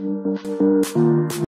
よし!